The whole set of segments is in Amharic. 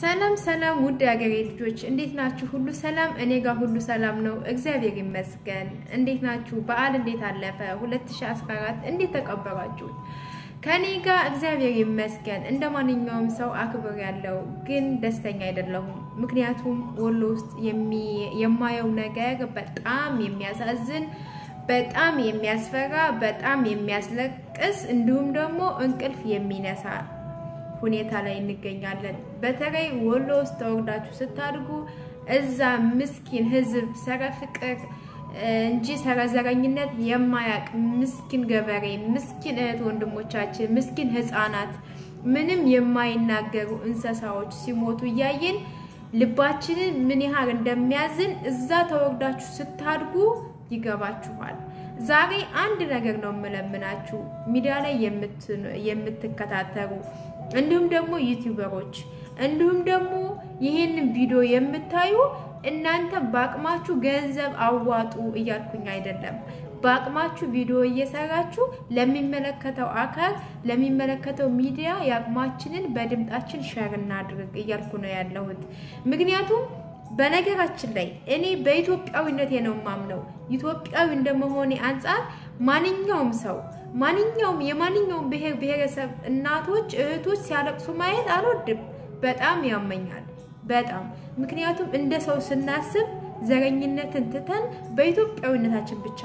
ሰላም ሰላም ውድ የሀገሬ ልጆች እንዴት ናችሁ? ሁሉ ሰላም? እኔ ጋር ሁሉ ሰላም ነው፣ እግዚአብሔር ይመስገን። እንዴት ናችሁ? በዓል እንዴት አለፈ? 2014 እንዴት ተቀበራችሁት? ከኔ ጋር እግዚአብሔር ይመስገን እንደ ማንኛውም ሰው አክብር ያለው ግን ደስተኛ አይደለሁም። ምክንያቱም ወሎ ውስጥ የማየው ነገር በጣም የሚያሳዝን፣ በጣም የሚያስፈራ፣ በጣም የሚያስለቅስ እንዲሁም ደግሞ እንቅልፍ የሚነሳ ሁኔታ ላይ እንገኛለን። በተለይ ወሎ ውስጥ ተወልዳችሁ ስታድጉ እዛ ምስኪን ሕዝብ ሰረ ፍቅር እንጂ ሰረ ዘረኝነት የማያውቅ ምስኪን ገበሬ፣ ምስኪን እህት ወንድሞቻችን፣ ምስኪን ሕፃናት ምንም የማይናገሩ እንስሳዎች ሲሞቱ እያየን ልባችንን ምን ያህል እንደሚያዝን እዛ ተወልዳችሁ ስታድጉ ይገባችኋል። ዛሬ አንድ ነገር ነው የምለምናችሁ ሚዲያ ላይ የምትከታተሉ እንዲሁም ደግሞ ዩቲዩበሮች እንዲሁም ደግሞ ይህንን ቪዲዮ የምታዩ እናንተ በአቅማችሁ ገንዘብ አዋጡ እያልኩኝ አይደለም። በአቅማችሁ ቪዲዮ እየሰራችሁ ለሚመለከተው አካል ለሚመለከተው ሚዲያ የአቅማችንን በድምጣችን share እናድርግ እያልኩ ነው ያለሁት። ምክንያቱም በነገራችን ላይ እኔ በኢትዮጵያዊነቴ ነው የማምነው። ኢትዮጵያዊ እንደመሆኔ አንጻር ማንኛውም ሰው ማንኛውም የማንኛውም ብሔር ብሔረሰብ እናቶች እህቶች ሲያለቅሱ ማየት አልወድም። በጣም ያመኛል። በጣም ምክንያቱም እንደ ሰው ስናስብ ዘረኝነትን ትተን በኢትዮጵያዊነታችን ብቻ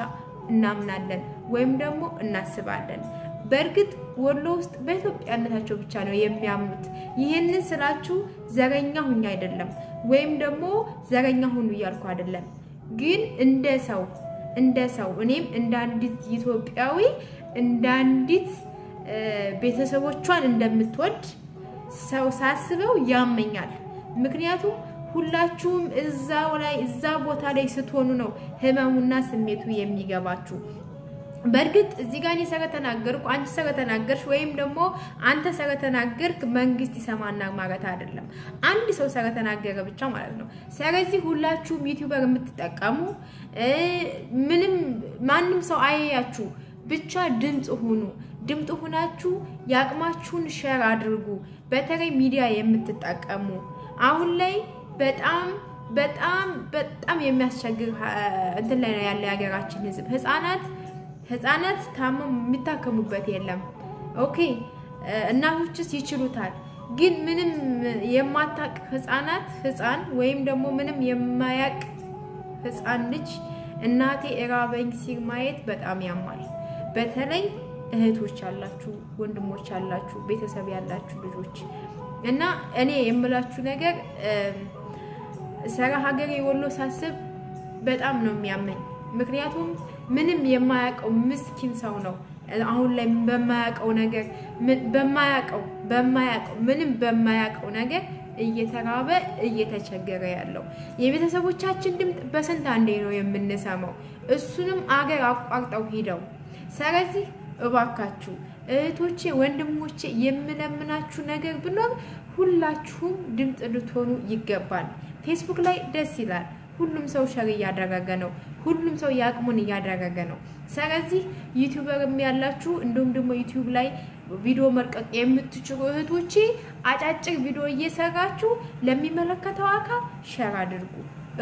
እናምናለን ወይም ደግሞ እናስባለን። በእርግጥ ወሎ ውስጥ በኢትዮጵያነታቸው ብቻ ነው የሚያምኑት። ይህንን ስላችሁ ዘረኛ ሁኝ አይደለም ወይም ደግሞ ዘረኛ ሁኑ እያልኩ አይደለም። ግን እንደ ሰው እንደ ሰው እኔም እንደ አንዲት ኢትዮጵያዊ እንደ አንዲት ቤተሰቦቿን እንደምትወድ ሰው ሳስበው ያመኛል። ምክንያቱም ሁላችሁም እዛው ላይ እዛ ቦታ ላይ ስትሆኑ ነው ህመሙና ስሜቱ የሚገባችሁ። በእርግጥ እዚህ ጋር እኔ ስለተናገርኩ አንቺ ስለተናገርሽ ወይም ደግሞ አንተ ስለተናገርክ መንግስት ይሰማና ማለት አይደለም። አንድ ሰው ስለተናገረ ብቻ ማለት ነው። ስለዚህ ሁላችሁም YouTuber የምትጠቀሙ ምንም ማንም ሰው አያያችሁ፣ ብቻ ድምፅ ሁኑ። ድምፅ ሁናችሁ የአቅማችሁን share አድርጉ። በተለይ ሚዲያ የምትጠቀሙ አሁን ላይ በጣም በጣም በጣም የሚያስቸግር እንትን ላይ ያለ የሀገራችን ህዝብ ህጻናት ህጻናት ታመው የሚታከሙበት የለም። OK እናቶችስ ይችሉታል፣ ግን ምንም የማታቅ ህጻናት ህጻን ወይም ደግሞ ምንም የማያቅ ህጻን ልጅ እናቴ እራበኝ ሲል ማየት በጣም ያማል። በተለይ እህቶች ያላችሁ፣ ወንድሞች ያላችሁ፣ ቤተሰብ ያላችሁ ልጆች እና እኔ የምላችሁ ነገር ሰራ ሀገሬ ወሎ ሳስብ በጣም ነው የሚያመኝ። ምክንያቱም ምንም የማያውቀው ምስኪን ሰው ነው አሁን ላይ በማያውቀው ነገር በማያውቀው በማያውቀው ምንም በማያውቀው ነገር እየተራበ እየተቸገረ ያለው የቤተሰቦቻችን ድምፅ በስንት አንዴ ነው የምንሰማው፣ እሱንም አገር አቋርጠው ሂደው። ስለዚህ እባካችሁ እህቶቼ፣ ወንድሞቼ የምለምናችሁ ነገር ብኖር ሁላችሁም ድምፅ ልትሆኑ ይገባል። ፌስቡክ ላይ ደስ ይላል። ሁሉም ሰው share እያደረገ ነው። ሁሉም ሰው የአቅሙን እያደረገ ነው። ስለዚህ YouTuber ም ያላችሁ እንዲሁም ደግሞ ዩቲዩብ ላይ ቪዲዮ መልቀቅ የምትችሉ እህቶቼ አጫጭር ቪዲዮ እየሰራችሁ ለሚመለከተው አካል share አድርጉ።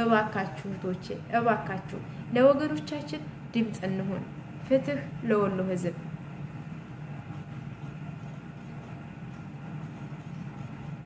እባካችሁ እህቶቼ፣ እባካችሁ ለወገኖቻችን ድምፅ እንሆን። ፍትህ ለወሎ ሕዝብ።